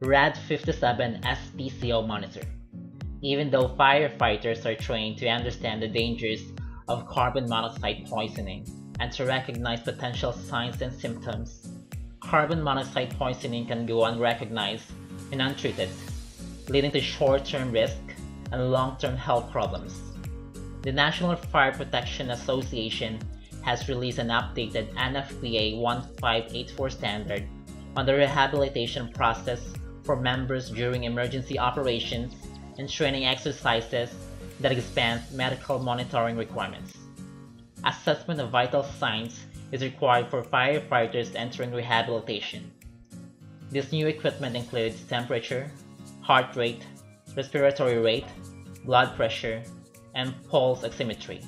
RAD-57 SPCO monitor. Even though firefighters are trained to understand the dangers of carbon monoxide poisoning and to recognize potential signs and symptoms, carbon monoxide poisoning can go unrecognized and untreated, leading to short-term risk and long-term health problems. The National Fire Protection Association has released an updated NFPA 1584 standard on the rehabilitation process for members during emergency operations and training exercises that expand medical monitoring requirements. Assessment of vital signs is required for firefighters entering rehabilitation. This new equipment includes temperature, heart rate, respiratory rate, blood pressure, and pulse oximetry.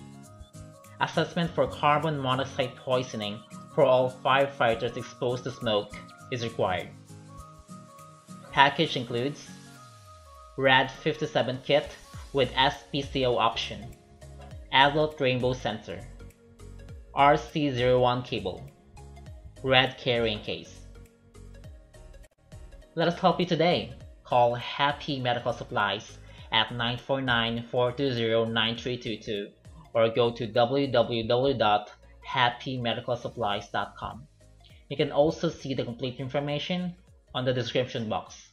Assessment for carbon monoxide poisoning for all firefighters exposed to smoke is required. Package includes RAD-57 kit with SPCO option, adult rainbow sensor, RC01 cable, RAD carrying case. Let us help you today. Call Happy Medical Supplies at 949-420-9322 or go to www.happymedicalsupplies.com. You can also see the complete information on the description box.